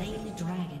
slain the dragon.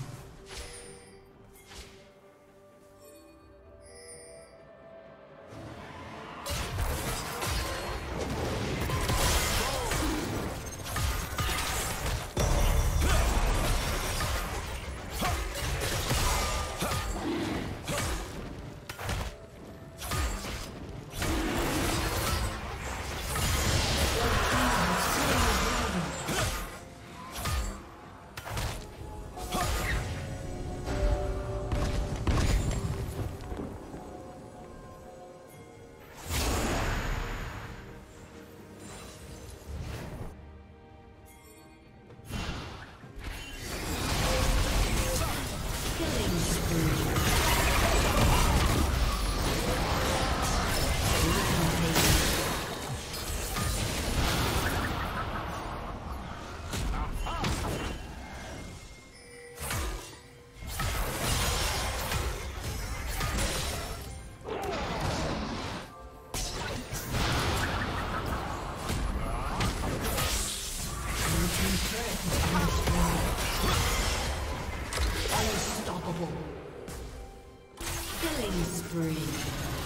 Killing spree.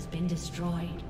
Has been destroyed.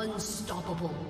Unstoppable.